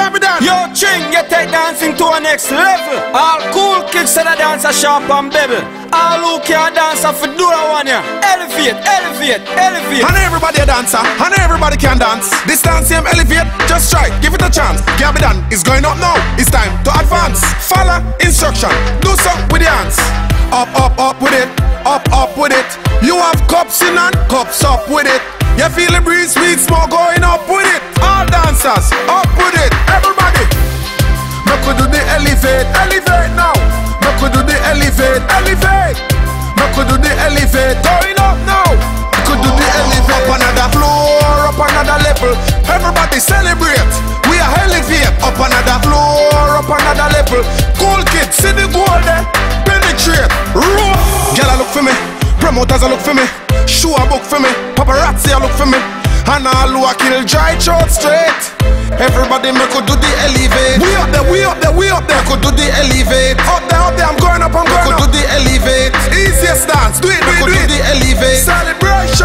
Done. Yo, Ching, you take dancing to a next level. All cool kids say a dance a sharp and bebel. All who can dance a for do a one ya. Elevate, elevate, elevate. And everybody a dancer, and everybody can dance. This dance same elevate, just try, give it a chance. Can't be done, it's going up now. It's time to advance. Follow instruction, do something with your hands. Up, up, up with it, up, up with it. You have cups in and cups up with it. You feel the breeze, sweet smoke going up with it. All dancers, up elevate, elevate now. Make we do the elevate, elevate. Make we do the elevate, going up now. Make we do the elevate. Up another floor, up another level. Everybody celebrate. We are elevate. Up another floor, up another level. Cool kids, see the goal there. Penetrate, roll. Girl, I look for me. Promoters, I look for me. Show a book for me. Paparazzi, I look for me. And all who a kill dry throat straight. Everybody make could do the elevate. We up there, we up there, we up there. Could do the elevate. Up there, up there, I'm going up, I'm going could up. do the elevate. Easiest dance, do it, do it, do, it. do the elevate. Celebration.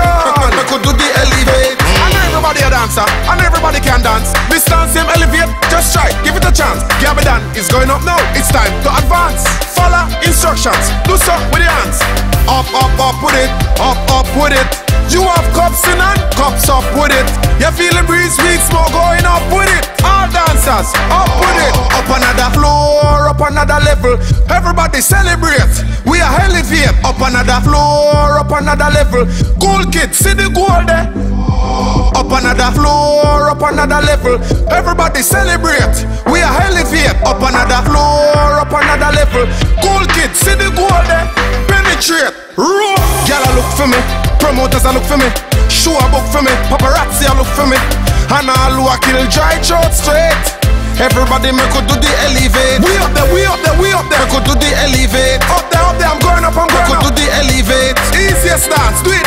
We could do the elevate. And everybody a dancer, and everybody can dance. This dance same elevate, just try, give it a chance. Gabbi Don is going up now, it's time to advance. Follow instructions, do so with your hands. Up, up, up with it, up, up with it. You have cups in cups up with it. You feel the breeze, sweet smoke going up with it. All dancers, up with it. Up another floor, up another level. Everybody celebrate. We are elevate. Up another floor, up another level. Cool kids, see the goal there. Up another floor, up another level. Everybody celebrate. We are elevate. Up another floor, up another level. Cool kids, see the goal there. Penetrate. Roll. Gyal look for me. Promoters a look for me. Show a book for me. Paparazzi a look for me. And all who a kill dry throat straight. Everybody me could do the elevate. We up there, we up there, we up there. Me could do the elevate. Up there, up there, I'm going up, I'm going me up. could do the elevate. Easiest dance, do it,